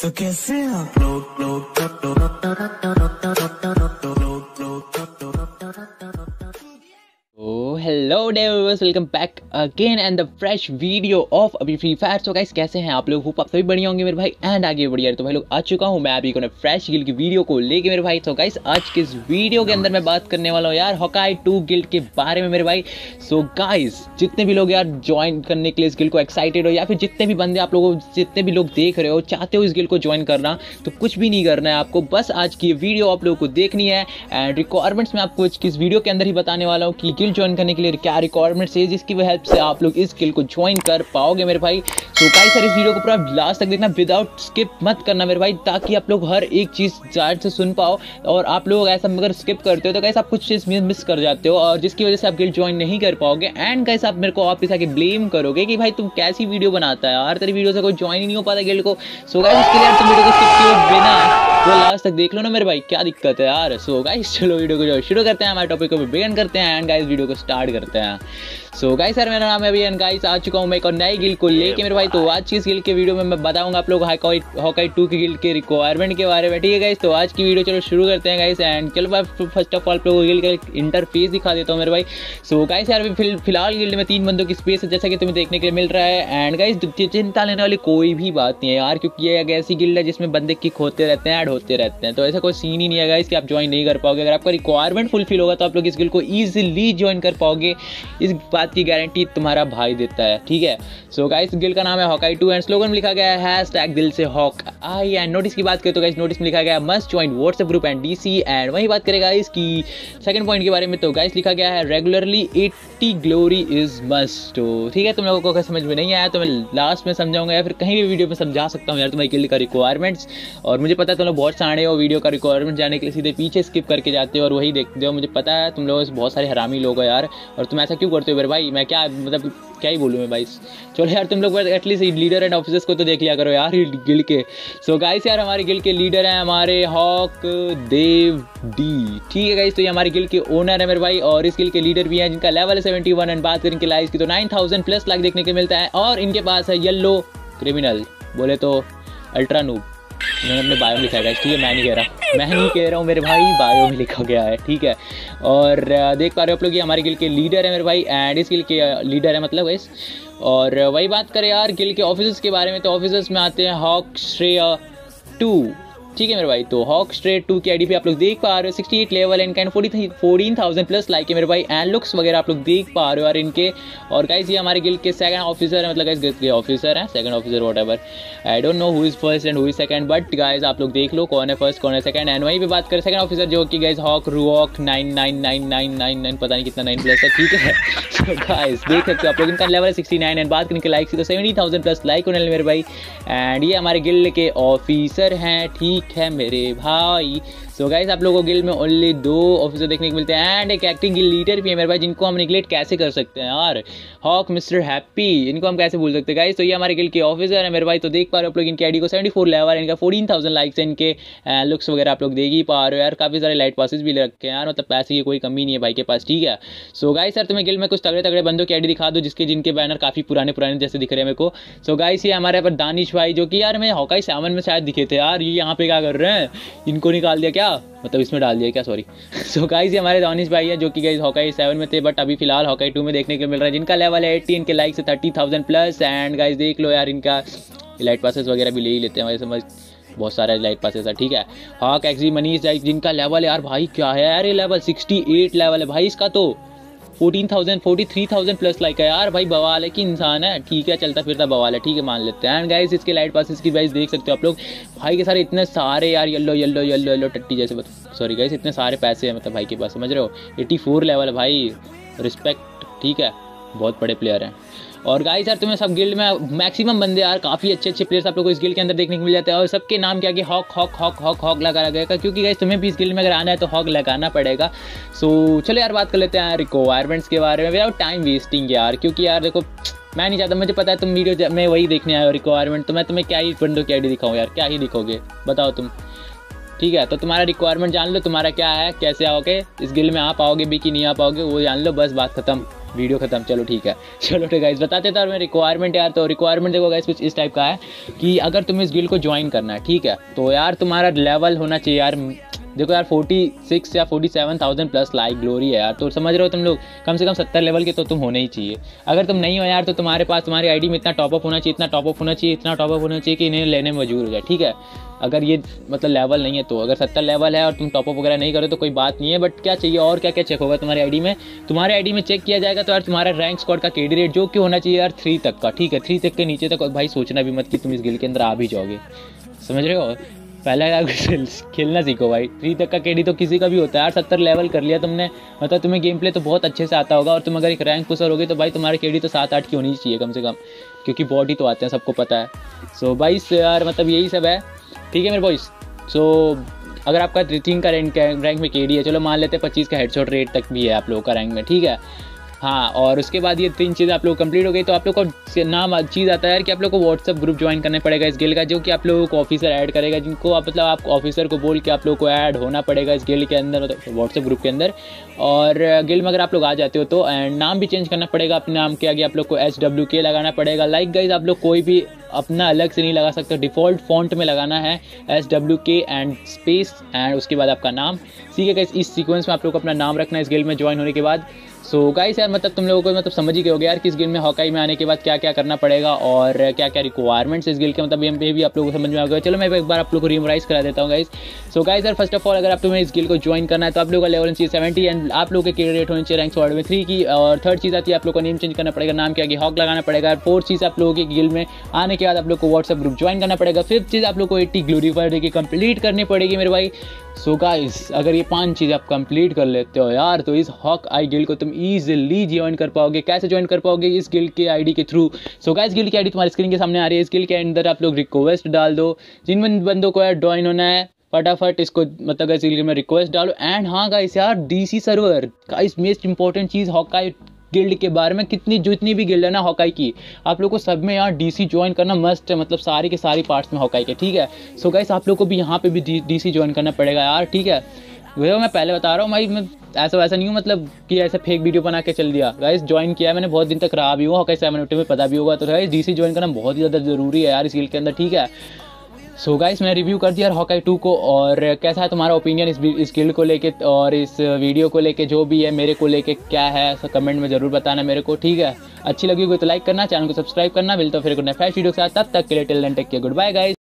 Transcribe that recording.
तो कैसे आप लोग लोग hello डेवर्स welcome back again and the fresh video of अभी फ्री फायर सो गाइस कैसे हैं आप लोग? होप आप सभी बढ़िया होंगे मेरे भाई एंड आगे बढ़िया तो भाई लोग, आ चुका हूँ मैं अभी को फ्रेश गिल्ड की वीडियो को लेके मेरे भाई। सो गाइस आज के इस वीडियो के अंदर मैं बात करने वाला हूँ यार हॉकाई टू गिल्ड के बारे में मेरे भाई। सो गाइस जितने भी लोग यार ज्वाइन करने के लिए इस गिल्ड को एक्साइटेड हो या फिर जितने भी बंदे आप लोगों जितने भी लोग देख रहे हो, चाहते हो इस गिल्ड को ज्वाइन करना तो कुछ भी नहीं करना है आपको। बस आज की वीडियो आप लोगों को देखनी है एंड रिक्वायरमेंट्स मैं आपको इस वीडियो के अंदर ही बताने वाला हूँ कि गिल्ड ज्वाइन करने के लिए क्या रिक्वायरमेंट्स है जिसकी हेल्प से आप लोग इस स्किल को ज्वाइन कर पाओगे मेरे भाई? सो so, सर इस वीडियो को पूरा लास्ट तक देखना विदाउट स्किप मत करना मेरे भाई ताकि आप लोग हर एक चीज़ ज़ाहिर से सुन पाओ। और आप लोग ऐसा अगर स्किप करते हो तो कैसे आप कुछ चीज़ मिस कर जाते हो और जिसकी वजह से आप गिल्ड ज्वाइन नहीं कर पाओगे। एंड कैसे आप मेरे को वापस आके ब्लेम करोगे कि भाई तुम कैसी वीडियो बनाता है हर तेरी वीडियो से कोई ज्वाइन ही नहीं हो पाता गिल्ड को। सो इसके लिए तुम वीडियो को स्किप किए बिना तो लास्ट तक देख लो ना मेरे भाई क्या दिक्कत है यार? सो गाइस चलो वीडियो को जो शुरू करते हैं हमारे टॉपिक को बिगन करते हैं। एंड गाइस वीडियो को स्टार्ट करते हैं। सो गाइस सर मेरा नाम है अभी गाइस आ चुका हूँ मैं एक और नई गिल को लेके। मेरे भाई तो आज की इस गिल के वीडियो में मैं बताऊँगा आप लोग हॉकाई टू की गिल के रिक्वायरमेंट के बारे में। ठीक है गाइस तो आज की वीडियो चलो शुरू करते हैं गाइस एंड चलो फ़र्स्ट ऑफ़ ऑल आप लोगों गिल का इंटरफेस दिखा देता हूँ मेरे भाई। सो गाइस यार अभी फ़िलहाल गिल्ड में तीन बंदों की स्पेस है जैसा कि तुम्हें देखने के लिए मिल रहा है। एंड गाइस चिंता लेने वाली कोई भी बात नहीं है यार क्योंकि ये एक ऐसी गिल्ड है जिसमें बंदे किक होते रहते हैं ऐड होते रहते हैं। तो ऐसा कोई सीन ही नहीं है गाइस कि आप ज्वाइन नहीं कर पाओगे। अगर आपका रिक्वायरमेंट फुलफिल होगा तो आप लोग इस गिल को ईजिली ज्वाइन कर पाओगे। इस बात की गारंटी तुम्हारा भाई देता है, ठीक है? सो गाइस गिल का नाम है हॉकाई टू एंड स्लोगन लिखा गया है हैश टैग दिल से हॉक आई एंड नोटिस की बात करें तो गाइस नोटिस में लिखा गया है must join WhatsApp group and DC and वही बात करेगा इसकी। सेकंड पॉइंट के बारे में तो गाइस लिखा गया है रेगुलरली 80 ग्लोरी इज़ मस्ट तो ठीक है, तुम लोगों को अगर समझ में नहीं आया तो मैं लास्ट में समझाऊँगा या फिर कहीं भी वीडियो में समझा सकता हूँ यार तुम्हारी गिल का रिक्वायरमेंट्स और मुझे पता है तुम लोग बहुत सारे हो वीडियो का रिक्वायरमेंट जाने के लिए, सीधे पीछे स्किप करके जाते हो और वही देखते हो। मुझे पता है तुम लोग बहुत सारे हरामी लोग हो यार। और तुम ऐसा क्यों करते हो? मेरे भाई, मैं क्या मतलब क्या ही बोलूँ मैं भाई? चलो यार, तुम लोग एटलीस्ट लीडर एंड ऑफिसर्स को तो देख लिया करो यार गिल के। सो गाइस यार, हमारे गिल के लीडर हैं हमारे हॉक देव डी ठीक है गाइस तो ये हमारे गिल के ओनर है मेरे भाई, और इस गिल के लीडर भी हैं जिनका लेवल है सेवेंटी वन एंड बात करें इनके लाइफ की तो नाइन थाउज़ेंड प्लस लाख देखने को मिलता है, और इनके पास है येल्लो क्रिमिनल बोले तो अल्ट्रा नूब मैंने अपने बायो में लिखा गया ठीक है? मैं नहीं कह रहा। मैं नहीं कह रहा हूँ, मेरे भाई बायो में लिखा गया है, ठीक है? और देख पा रहे हो आप लोग, ये हमारे गिल के लीडर है मेरे भाई एंड इस गिल के लीडर है मतलब इस और वही बात करें यार, गिल के ऑफिसर्स के बारे में तो ऑफिसर्स में आते हैं हॉक श्रेया टू ठीक है मेरे भाई तो हॉक स्ट्रेट टू की आईडी पे आप लोग देख पा रहे हो sixty eight level and canned forty fourteen thousand plus like है मेरे भाई एंड लुक्स वगैरह आप लोग देख पा रहे हो यार इनके। और गाइज़ ये हमारे गिल के सेकंड ऑफिसर है मतलब गाइस गिल के ऑफिसर है second officer whatever I don't know who is first and who is second but guys आप लोग देख लो कौन है फ़र्स्ट कौन है सेकंड एंड वहीं पे बात करें सेकंड ऑफिसर जो कि गाइज़ हॉक रूऑक nine nine nine nine nine nine पता नहीं कितना नाइन प्लस है, ठीक है? गाइस देख सकते हो आप लोग, इनका लेवल है सिक्सटी नाइन एंड बात करें लाइक तो सेवेंटी थाउज़ेंड प्लस लाइक होने मेरे भाई। एंड ये हमारे गिल्ड के ऑफिसर हैं, ठीक है मेरे भाई। सो so गाइस आप लोगों को गिल्ड में ओनली दो ऑफिसर देखने को मिलते हैं एंड एक एक्टिंग गिल लीडर भी है मेरे भाई, जिनको हम निगलेक्ट कैसे कर सकते हैं यार? हॉक मिस्टर हैप्पी इनको हम कैसे भूल सकते हैं गाइस तो ये हमारे गिल्ड के ऑफिसर है मेरे भाई तो देख पा रहे हो आप लोग इनकी आईडी को सेवेंटी फोर लेवल इनका फोर्टीन थाउज़ेंड लाइक्स है इनके। लुक्स वगैरह आप लोग देख ही पा रहे हो यार, काफ़ी सारे लाइट पासिस भी रखे हैं यार मतलब पैसे की कोई कमी नहीं है भाई के पास, ठीक है? सो गाइस सर तुम्हें गिल्ड में कुछ तगड़े तगड़े बंदों की आईडी दिखा दो, जिसके जिनके बैनर काफ़ी पुराने पुराने जैसे दिख रहे हैं मेरे को। सो गाइस ये हमारे पर दानिश भाई, जो कि यार मैं हॉकाई सेवन में शायद दिखे थे यार, ये यहाँ पे क्या कर रहे हैं? इनको निकाल दिया क्या? मतलब इसमें डाल दिया क्या? सॉरी सो गाइज़ ये हमारे दानिश भाई है जो कि गाइज़ हॉकाई सेवन में थे बट अभी फ़िलहाल हॉकाई टू में देखने के लिए मिल रहा है। जिनका लेवल है एट्टी इनके लाइक से thirty thousand plus and guys देख लो यार इनका लाइट पासेस वगैरह भी ले ही लेते हैं। हमारे समझ बहुत सारे लाइट पासेस है, ठीक है? हॉक एक्सी मनीष जिनका लेवल यार भाई क्या है? यार ये लेवल सिक्सटी एट लेवल है भाई इसका तो। Fourteen thousand forty three thousand plus like है। यार भाई बवाल है कि इंसान है। ठीक है, चलता फिरता बवाल है। ठीक है, मान लेते हैं। एंड गाइज़ इसके लाइट पासिस की बाइस देख सकते हो आप लोग। भाई के सारे इतने सारे यार येल्लो येल्लो येल्लो येल्लो टट्टी जैसे सॉरी गाइस इतने सारे पैसे हैं मतलब भाई के पास, समझ रहे हो? एटी फोर लेवल भाई। रिस्पेक्ट ठीक है? बहुत बड़े प्लेयर हैं। और गाइस यार, तुम्हें सब गिल्ड में मैक्सिमम बंदे यार काफ़ी अच्छे अच्छे प्लेयर्स आप लोग को इस गिल्ड के अंदर देखने को मिल जाते हैं। और सबके नाम क्या कि hawk hawk hawk hawk hawk लगा गया क्योंकि गाइस तुम्हें भी इस गिल्ड में अगर आना है तो हॉक लगाना पड़ेगा। सो चलो यार, बात कर लेते हैं रिक्वायरमेंट्स के बारे में। विदाउट टाइम वेस्टिंग यार, क्योंकि यार देखो, मैं नहीं चाहता, मुझे पता है तुम वीडियो में वही देखने आए हो रिक्वायरमेंट तो मैं तुम्हें क्या ही बंदों की आईडी दिखाऊँ यार, क्या ही दिखोगे? बताओ तुम। ठीक है तो तुम्हारा रिक्वायरमेंट जान लो, तुम्हारा क्या है, कैसे आओगे? इस गिल्ड में आ पाओगे भी कि नहीं आ पाओगे वो जान लो, बस बात खत्म। वीडियो खत्म, चलो ठीक है। चलो ठीक है बताते थे मैं रिक्वायरमेंट यार तो रिक्वायरमेंट देखो गाइस कुछ इस टाइप का है कि अगर तुम्हें इस गिल को ज्वाइन करना है, ठीक है? तो यार तुम्हारा लेवल होना चाहिए यार देखो यार फोर्टी सिक्स या forty seven thousand plus like glory है यार तो समझ रहे हो तुम लोग? कम से कम सत्तर लेवल के तो तुम होने ही चाहिए। अगर तुम नहीं हो यार तो तुम्हारे पास, तुम्हारी आईडी में इतना टॉपअप होना चाहिए, इतना टॉपअप होना चाहिए, इतना टॉपअप होना चाहिए कि इन्हें लेने मजबूर हो जाए, ठीक है? अगर ये मतलब लेवल नहीं है तो। अगर सत्तर लेवल है और तुम टॉपअप वगैरह नहीं करो तो कोई बात नहीं है बट क्या चाहिए और क्या क्या चेक होगा तुम्हारी आईडी में? तुम्हारे आईडी में चेक किया जाएगा तो यार तुम्हारा रैंक स्कॉट का केडी रेट जो कि होना चाहिए यार थ्री तक का, ठीक है? थ्री तक के नीचे तक भाई सोचना भी मत कि तुम इस गिल के अंदर आ भी जाओगे। समझ रहे हो? पहले यार खेलना सीखो भाई। थ्री तक का केडी तो किसी का भी होता है यार, सत्तर लेवल कर लिया तुमने। मतलब तुम्हें गेम प्ले तो बहुत अच्छे से आता होगा, और तुम अगर एक रैंक पुसर होगी तो भाई तुम्हारे केडी तो सात, आठ की होनी चाहिए कम से कम, क्योंकि बॉडी तो आते हैं, सबको पता है। सो भाई यार मतलब यही सब है। ठीक है मेरे बॉइस सो अगर आपका तीन का रैंक रैंक में केडी है, चलो मान लेते हैं पच्चीस का हेडशॉट रेट तक भी है आप लोगों का रैंक में, ठीक है? हाँ और उसके बाद ये तीन चीज़ें आप लोग कंप्लीट हो गई तो आप लोग को नाम चीज़ आता है कि आप लोग को व्हाट्सअप ग्रुप ज्वाइन करना पड़ेगा इस गेल का, जो कि आप लोगों को ऑफिसर ऐड करेगा, जिनको आप मतलब आप ऑफिसर को बोल के आप लोग को ऐड होना पड़ेगा इस गेल के अंदर मतलब व्हाट्सअप ग्रुप के अंदर। और गेल में अगर आप लोग आ जाते हो तो एंड नाम भी चेंज करना पड़ेगा अपने नाम के आगे, आप लोग को एच डब्ल्यू के लगाना पड़ेगा। लाइक गाइज़ आप लोग कोई भी अपना अलग से नहीं लगा सकते डिफ़ॉल्ट फॉन्ट में लगाना है S W K and space and उसके बाद आपका नाम। ठीक है इस सीक्वेंस में आप लोग को अपना नाम रखना है इस गेल में ज्वाइन होने के बाद। सो so, गाइस यार मतलब तुम लोगों को मतलब समझ ही गए होगे यार किस गिल में हॉकाई में आने के बाद क्या क्या करना पड़ेगा और क्या क्या रिक्वायरमेंट्स इस गिल के मतलब ये भी आप लोगों को समझ में आ गया चलो मैं एक बार आप लोग को रिमराइज करा देता हूँ गाइस सो गाइस यार फ़र्स्ट ऑफ़ ऑल अगर आप तुम्हें इस गिल को ज्वाइन करना है तो आप लोगों का लेवल चाहिए सेवेंटी एंड आप लोग के रेट होने चाहिए रैंक वर्ड में थ्री की। और थर्ड चीज़ आती है आप लोग को नेम चेंज करना पड़ेगा नाम के आगे हॉक लगाना पड़ेगा। फोर्थ चीज़ आप लोगों के गिल में आने के बाद आप लोग को व्हाट्सअप ग्रुप ज्वाइन करना पड़ेगा। फिफ्थ चीज़ आप लोग को एट्टी ग्लोरीफाइड की कंप्लीट करनी पड़ेगी मेरे भाई। सो गाइस अगर ये पाँच चीज़ आप कंप्लीट कर लेते हो यार तो इस हॉक आई गिल को तुम ईजिली ज्वाइन कर पाओगे। कैसे ज्वाइन कर पाओगे? इस गिल्ड के आईडी के थ्रू सो गाइस गिल्ड की आईडी तुम्हारी स्क्रीन के सामने आ रही है। इस गिल्ड के अंदर आप लोग रिक्वेस्ट डाल दो। जिन बंदों को ज्वाइन होना है, फटाफट इसको मतलब इस गिल्ड में रिक्वेस्ट डालो। एंड हाँ गाइस यार DC server guys most important चीज़ हॉकाई गिल्ड के बारे में कितनी, जितनी भी गिल्ड है ना हॉकाई की, आप लोग को सब में यहाँ डीसी ज्वाइन करना मस्ट है। मतलब सारी के सारी पार्ट्स में हॉकाई के, ठीक है? सो so गाइस आप लोग को भी यहाँ पे भी डीसी ज्वाइन करना पड़ेगा यार, ठीक है? वो मैं पहले बता रहा हूँ, भाई, मैं ऐसा वैसा नहीं हूँ मतलब कि ऐसे फेक वीडियो बना के चल दिया। गाइस ज्वाइन किया मैंने, बहुत दिन तक रहा भी हूँ हॉकाई सेवन में पता भी होगा। तो गाइस डीसी ज्वाइन करना बहुत ही ज़्यादा ज़रूरी है यार इस के अंदर, ठीक है? सो गाइस मैंने रिव्यू कर दिया हॉकाई टू को, और कैसा है तुम्हारा ओपिनियन इस इस गिल्ड को लेके, और इस वीडियो को लेके, जो भी है मेरे को लेके क्या है सब कमेंट में ज़रूर बताना मेरे को, ठीक है? अच्छी लगी होगी तो लाइक करना चैनल को सब्सक्राइब करना, मिलता तो फिर नेक्स्ट वीडियो के साथ, तब तक के लिए टेलेंट टेक के गुड बाय गाइस